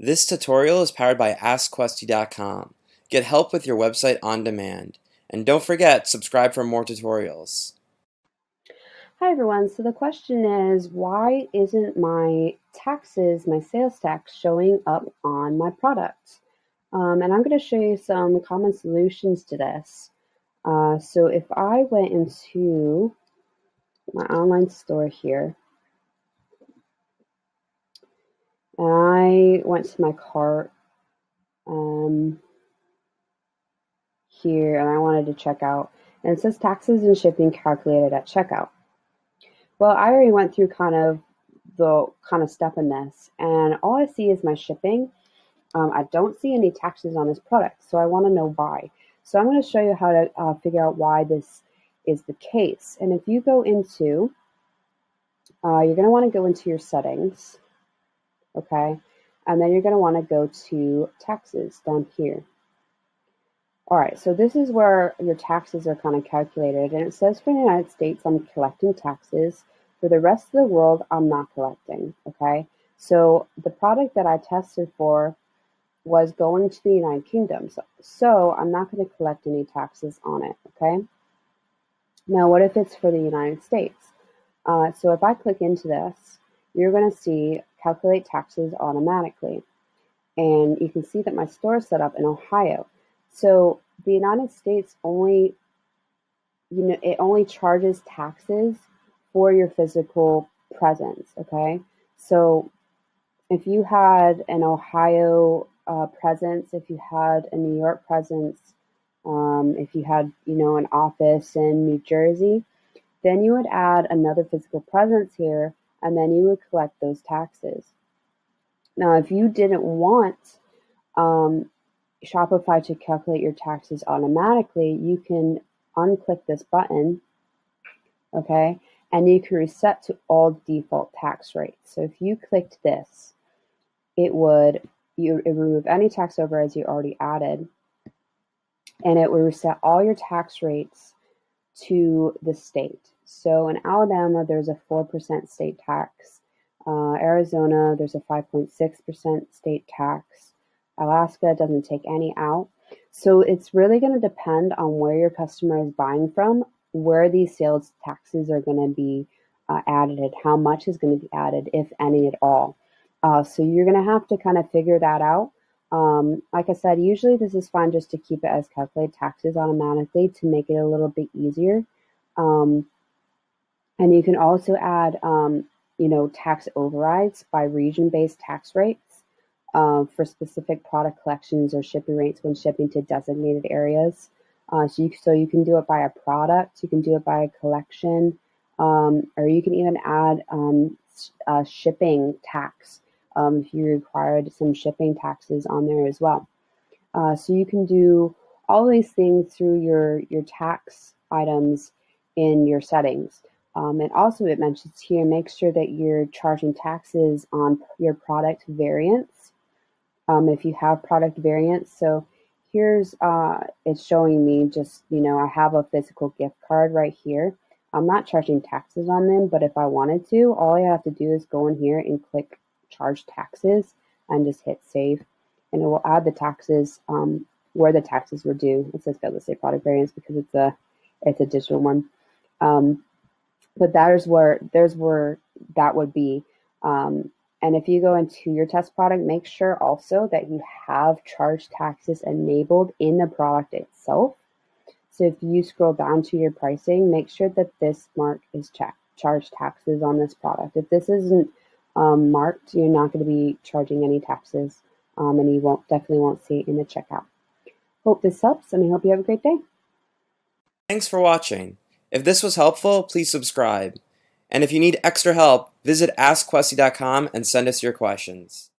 This tutorial is powered by AskQuesty.com. Get help with your website on demand. And don't forget, subscribe for more tutorials. Hi everyone, so the question is why isn't my taxes, my sales tax, showing up on my products? Um, and I'm going to show you some common solutions to this. Uh, so if I went into my online store here, and I went to my cart um, here and I wanted to check out, and it says taxes and shipping calculated at checkout. Well, I already went through kind of the kind of step in this, and all I see is my shipping. Um, I don't see any taxes on this product, so I want to know why. So I'm going to show you how to uh, figure out why this is the case. And if you go into, uh, you're going to want to go into your settings, okay? And then you're going to want to go to taxes down here. All right, so this is where your taxes are kind of calculated. And it says for the United States, I'm collecting taxes. For the rest of the world, I'm not collecting, okay? So the product that I tested for was going to the United Kingdom. So, so I'm not going to collect any taxes on it, okay? Now, what if it's for the United States? Uh, so if I click into this, you're going to see calculate taxes automatically. And you can see that my store is set up in Ohio. So the United States only, you know, it only charges taxes for your physical presence, okay? So if you had an Ohio uh, presence, if you had a New York presence, um, if you had, you know, an office in New Jersey, then you would add another physical presence here, and then you would collect those taxes. Now, if you didn't want um, Shopify to calculate your taxes automatically, you can unclick this button, okay, and you can reset to all default tax rates. So if you clicked this, it would you it remove any tax overrides you already added, and it would reset all your tax rates to the state. So in Alabama, there's a 4% state tax. Uh, Arizona, there's a 5.6% state tax. Alaska doesn't take any out. So it's really going to depend on where your customer is buying from, where these sales taxes are going to be uh, added, how much is going to be added, if any at all. Uh, so you're going to have to kind of figure that out. Um, like I said, usually this is fine just to keep it as calculated taxes automatically to make it a little bit easier. Um, and you can also add, um, you know, tax overrides by region-based tax rates uh, for specific product collections or shipping rates when shipping to designated areas. Uh, so, you, so you can do it by a product, you can do it by a collection, um, or you can even add um, a shipping tax um, if you required some shipping taxes on there as well. Uh, so you can do all these things through your, your tax items in your settings. Um, and also it mentions here, make sure that you're charging taxes on your product variants. Um, if you have product variants. So here's, uh, it's showing me just, you know, I have a physical gift card right here. I'm not charging taxes on them, but if I wanted to, all I have to do is go in here and click charge taxes and just hit save. And it will add the taxes um, where the taxes were due. It says let's say product variants because it's a it's a digital one. Um, but that is where there's where that would be. Um, and if you go into your test product, make sure also that you have charge taxes enabled in the product itself. So if you scroll down to your pricing, make sure that this mark is checked, charge taxes on this product. If this isn't um, marked, you're not going to be charging any taxes, um, and you won't definitely won't see it in the checkout. Hope this helps, and I hope you have a great day. Thanks for watching. If this was helpful, please subscribe. And if you need extra help, visit AskQuesty.com and send us your questions.